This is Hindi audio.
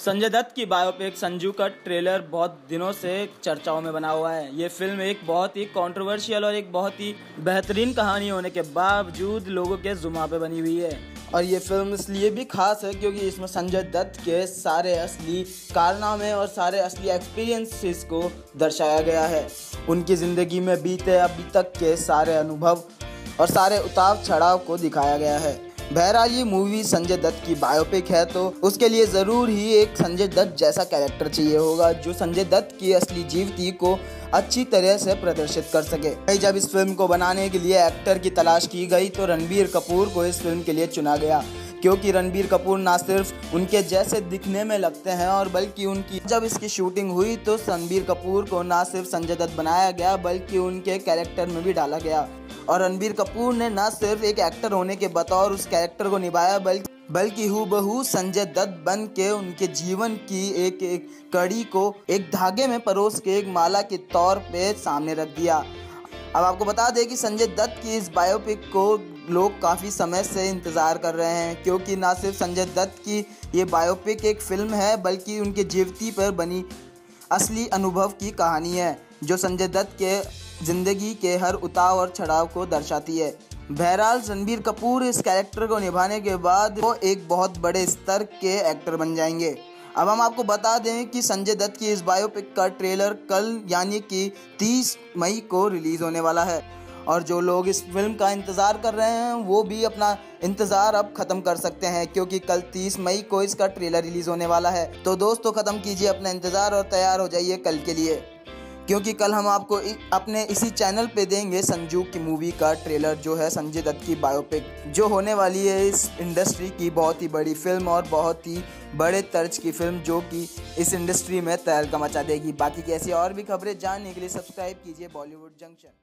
संजय दत्त की बायोपिक संजू का ट्रेलर बहुत दिनों से चर्चाओं में बना हुआ है। ये फ़िल्म एक बहुत ही कंट्रोवर्शियल और एक बहुत ही बेहतरीन कहानी होने के बावजूद लोगों के जुमा पे बनी हुई है। और ये फ़िल्म इसलिए भी खास है क्योंकि इसमें संजय दत्त के सारे असली कारनामे और सारे असली एक्सपीरियंसेस को दर्शाया गया है। उनकी ज़िंदगी में बीते अभी तक के सारे अनुभव और सारे उतार चढ़ाव को दिखाया गया है। बहरहाल ये मूवी संजय दत्त की बायोपिक है तो उसके लिए ज़रूर ही एक संजय दत्त जैसा कैरेक्टर चाहिए होगा, जो संजय दत्त की असली जीवती को अच्छी तरह से प्रदर्शित कर सके। जब इस फ़िल्म को बनाने के लिए एक्टर की तलाश की गई तो रणबीर कपूर को इस फ़िल्म के लिए चुना गया, क्योंकि रणबीर कपूर ना सिर्फ़ उनके जैसे दिखने में लगते हैं और बल्कि उनकी, जब इसकी शूटिंग हुई तो रणबीर कपूर को ना सिर्फ़ संजय दत्त बनाया गया, बल्कि उनके कैरेक्टर में भी डाला गया। और रणबीर कपूर ने न सिर्फ़ एक एक्टर होने के बतौर उस कैरेक्टर को निभाया, बल्कि बल्कि हु संजय दत्त बन के उनके जीवन की एक एक कड़ी को एक धागे में परोस के एक माला के तौर पे सामने रख दिया। अब आपको बता दें कि संजय दत्त की इस बायोपिक को लोग काफ़ी समय से इंतज़ार कर रहे हैं, क्योंकि ना सिर्फ़ संजय दत्त की ये बायोपिक एक फ़िल्म है, बल्कि उनके जीवती पर बनी असली अनुभव की कहानी है, जो संजय दत्त के ज़िंदगी के हर उतार और चढ़ाव को दर्शाती है। बहरहाल, रणबीर कपूर इस कैरेक्टर को निभाने के बाद वो एक बहुत बड़े स्तर के एक्टर बन जाएँगे। अब हम आपको बता दें कि संजय दत्त की इस बायोपिक का ट्रेलर कल, यानी कि 30 मई को रिलीज़ होने वाला है। और जो लोग इस फ़िल्म का इंतज़ार कर रहे हैं, वो भी अपना इंतज़ार अब ख़त्म कर सकते हैं, क्योंकि कल 30 मई को इसका ट्रेलर रिलीज़ होने वाला है। तो दोस्तों, ख़त्म कीजिए अपना इंतज़ार और तैयार हो जाइए कल के लिए। क्योंकि कल हम आपको अपने इसी चैनल पे देंगे संजू की मूवी का ट्रेलर जो है संजय दत्त की बायोपिक जो होने वाली है इस इंडस्ट्री की बहुत ही बड़ी फ़िल्म और बहुत ही बड़े तर्ज की फ़िल्म जो कि इस इंडस्ट्री में तहलका मचा देगी। बाकी की ऐसी और भी खबरें जानने के लिए सब्सक्राइब कीजिए बॉलीवुड जंक्शन